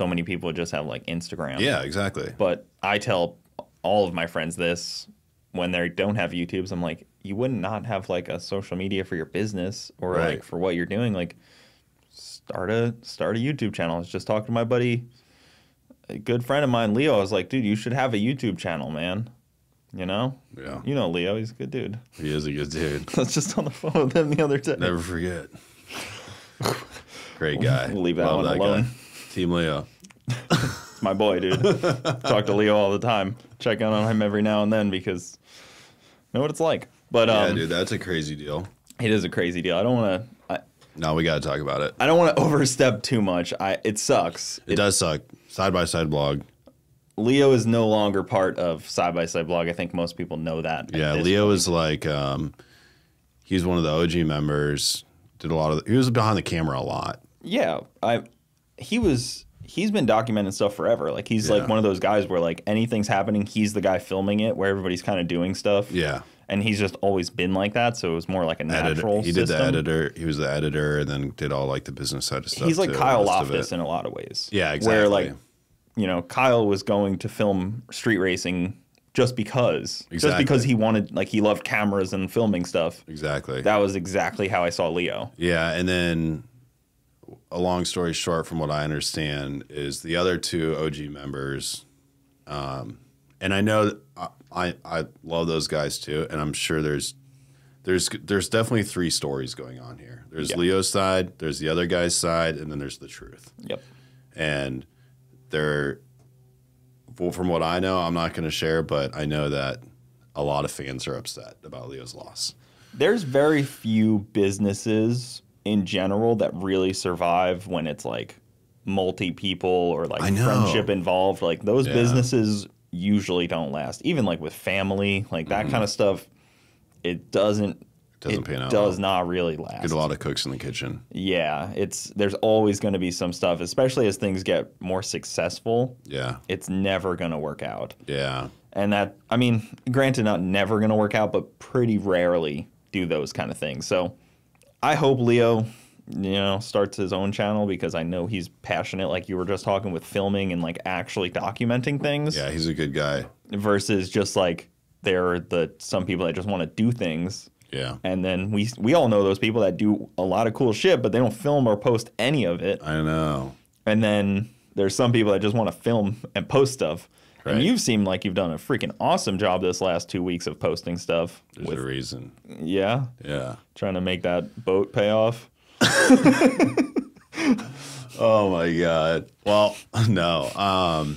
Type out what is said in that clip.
so many people just have like Instagram. Yeah, exactly. But I tell all of my friends this when they don't have YouTubes. I'm like, you wouldn't not have like a social media for your business or Right. like for what you're doing. Like, start a start a YouTube channel. I was just talking to my buddy, a good friend of mine, Leo. I was like, dude, you should have a YouTube channel, man. You know, Yeah, you know Leo. He's a good dude. he is a good dude. I was just on the phone with him the other day. Never forget. Great guy. We'll leave that Love one alone. guy. Team Leo. It's my boy, dude. Talk to Leo all the time. Check in on him every now and then because know what it's like. But Yeah, um, dude, that's a crazy deal. it is a crazy deal. I don't want to. I, No, we got to talk about it. I don't want to overstep too much. I it sucks. It does suck. Side by side blog. Leo is no longer part of Side by Side Blog. I think most people know that. Yeah, Leo point. is like um, he's one of the OG members. Did a lot of. He was behind the camera a lot. Yeah, I. He was. He's been documenting stuff forever. Like he's Yeah. like one of those guys where like anything's happening, he's the guy filming it. Where everybody's kind of doing stuff. Yeah, and he's just always been like that. So it was more like a editor. natural. He did the editor. He was the editor, and then did all like the business side of stuff. He's like too, Kyle. Loftus in a lot of ways. Yeah, exactly. Where like, you know, Kyle was going to film street racing just because, exactly. just because he wanted, like, he loved cameras and filming stuff. Exactly. That was exactly how I saw Leo. Yeah, and then a long story short, from what I understand, is the other two OG members, um, and I know I, I I love those guys too, and I'm sure there's there's there's definitely three stories going on here. There's Yeah. Leo's side, there's the other guy's side, and then there's the truth. Yep. And they're well, from what I know, I'm not going to share, but I know that a lot of fans are upset about Leo's loss. There's very few businesses in general that really survive when it's like multi people or like friendship involved. Like those Yeah. businesses usually don't last. Even like with family, like that kind of stuff, it doesn't. Mm-hmm. Doesn't it pan out does well. not really last. Get a lot of cooks in the kitchen. Yeah, it's there's always going to be some stuff, especially as things get more successful. Yeah, It's never going to work out. yeah. And that I mean, granted not never going to work out, but pretty rarely do those kind of things. So, I hope Leo, you know, starts his own channel because I know he's passionate like you were just talking with filming and like actually documenting things Yeah, he's a good guy. versus just like there are the some people that just want to do things Yeah, and then we we all know those people that do a lot of cool shit, but they don't film or post any of it. I know. And then there's some people that just want to film and post stuff. Right. And you've seemed like you've done a freaking awesome job this last two weeks of posting stuff. There's with, a reason. yeah, Yeah. trying to make that boat pay off. Oh my god. Well, no. Um